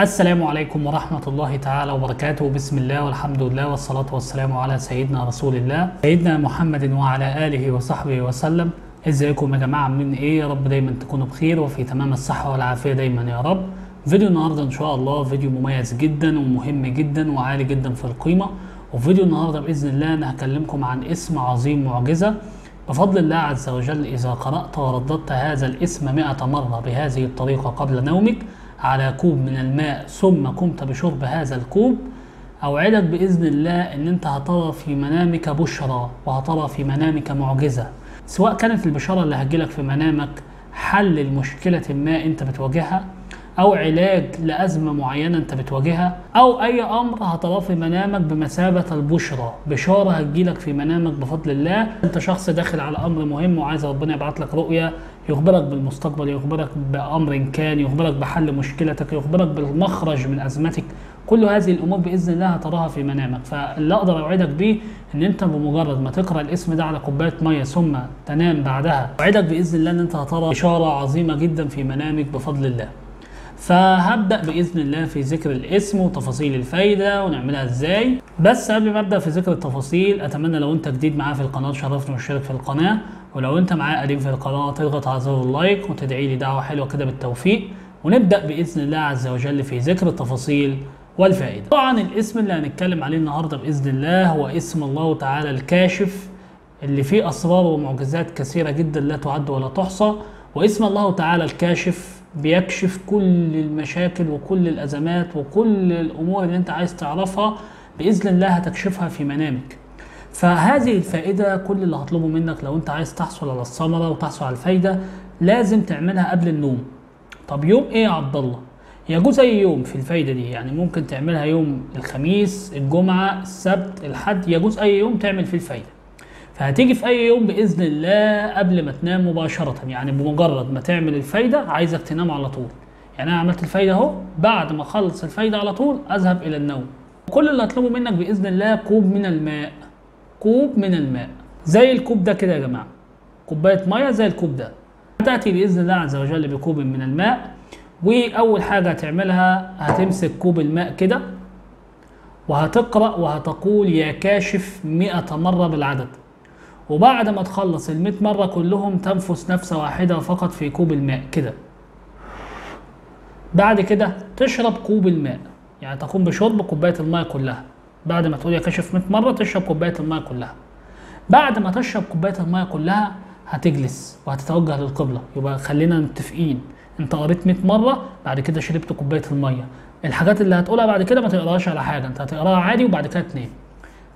السلام عليكم ورحمة الله تعالى وبركاته. بسم الله والحمد لله والصلاة والسلام على سيدنا رسول الله. سيدنا محمد وعلى آله وصحبه وسلم. إزيكم يا جماعة؟ عاملين إيه؟ يا رب دايما تكونوا بخير وفي تمام الصحة والعافية دايما يا رب. فيديو النهاردة إن شاء الله فيديو مميز جدا ومهم جدا وعالي جدا في القيمة. وفيديو النهاردة بإذن الله أنا هكلمكم عن اسم عظيم معجزة. بفضل الله عز وجل إذا قرأت ورددت هذا الاسم مئة مرة بهذه الطريقة قبل نومك على كوب من الماء ثم قمت بشرب هذا الكوب أوعدك بإذن الله إن أنت هترى في منامك بشرى وهترى في منامك معجزة. سواء كانت البشارة اللي هتجيلك في منامك حل لمشكلة ما أنت بتواجهها أو علاج لأزمة معينة أنت بتواجهها أو أي أمر هتراه في منامك بمثابة البشرى. بشارة هتجيلك في منامك بفضل الله. أنت شخص داخل على أمر مهم وعايز ربنا يبعت لك رؤية يخبرك بالمستقبل يخبرك بأمر كان يخبرك بحل مشكلتك يخبرك بالمخرج من أزمتك. كل هذه الأمور بإذن الله هتراها في منامك. فاللي أقدر أوعدك بيه إن أنت بمجرد ما تقرأ الاسم ده على كوباية مية ثم تنام بعدها أوعدك بإذن الله إن أنت هترى إشارة عظيمة جدا في منامك بفضل الله. فهبدأ بإذن الله في ذكر الاسم وتفاصيل الفايدة ونعملها إزاي. بس قبل ما أبدأ في ذكر التفاصيل أتمنى لو أنت جديد معايا في القناة تشرفني واشترك في القناة. ولو انت معايا قديم في القناة تضغط على زر اللايك وتدعي لي دعوة حلوة كده بالتوفيق. ونبدأ بإذن الله عز وجل في ذكر التفاصيل والفائدة. طبعا الاسم اللي هنتكلم عليه النهارده بإذن الله هو اسم الله تعالى الكاشف اللي فيه أسرار ومعجزات كثيرة جدا لا تعد ولا تحصى. واسم الله تعالى الكاشف بيكشف كل المشاكل وكل الأزمات وكل الأمور اللي أنت عايز تعرفها بإذن الله هتكشفها في منامك. فهذه الفائدة كل اللي هطلبه منك لو انت عايز تحصل على الثمرة وتحصل على الفايدة لازم تعملها قبل النوم. طب يوم إيه يا عبد الله؟ يجوز اي يوم في الفايدة دي؟ يعني ممكن تعملها يوم الخميس الجمعة السبت الحد يجوز اي يوم تعمل فيه الفايدة. فهتيجي في اي يوم بإذن الله قبل ما تنام مباشرة يعني بمجرد ما تعمل الفايدة عايزك تنام على طول. يعني أنا عملت الفايدة اهو بعد ما اخلص الفايدة على طول أذهب إلى النوم. كل اللي هطلبه منك بإذن الله كوب من الماء. كوب من الماء. زي الكوب ده كده يا جماعة. كوباية مية زي الكوب ده. تاتي بإذن الله عز وجل بكوب من الماء. وأول حاجة هتعملها هتمسك كوب الماء كده. وهتقرأ وهتقول يا كاشف مئة مرة بالعدد. وبعد ما تخلص ال 100 مرة كلهم تنفس نفسة واحدة فقط في كوب الماء كده. بعد كده تشرب كوب الماء. يعني تقوم بشرب كوباية الماء كلها. بعد ما تقول يا كاشف 100 مرة تشرب كوباية الماء كلها. بعد ما تشرب كوباية الماء كلها هتجلس وهتتوجه للقبلة. يبقى خلينا متفقين. انت قريت 100 مرة بعد كده شربت كوباية المية. الحاجات اللي هتقولها بعد كده ما تقراهاش على حاجة. انت هتقراها عادي وبعد كده تنام.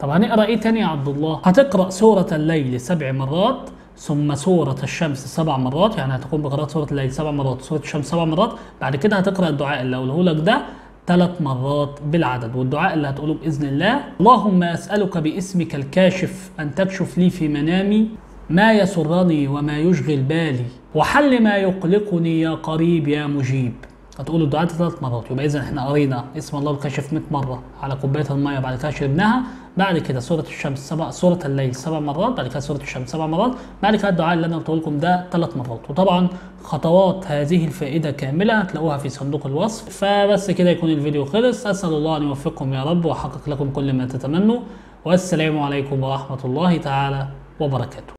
طب هنقرأ إيه تاني يا عبد الله؟ هتقرأ سورة الليل سبع مرات ثم سورة الشمس سبع مرات. يعني هتكون بقراءة سورة الليل سبع مرات سورة الشمس سبع مرات. بعد كده هتقرأ الدعاء اللي هقوله لك ده. ثلاث مرات بالعدد والدعاء اللي هتقوله بإذن الله. اللهم أسألك باسمك الكاشف أن تكشف لي في منامي ما يسرني وما يشغل بالي وحل ما يقلقني يا قريب يا مجيب. هتقول الدعاء ثلاث مرات يبقى اذا إحنا قرينا اسم الله الكاشف 100 مرة على كوباية المية بعد كده شربناها بعد كده سورة الشمس سبع سورة الليل سبع مرات بعد كده سورة الشمس سبع مرات بعد كده الدعاء اللي أنا قلت لكم ده ثلاث مرات. وطبعا خطوات هذه الفائدة كاملة هتلاقوها في صندوق الوصف. فبس كده يكون الفيديو خلص. أسأل الله أن يوفقكم يا رب ويحقق لكم كل ما تتمنوا. والسلام عليكم ورحمة الله تعالى وبركاته.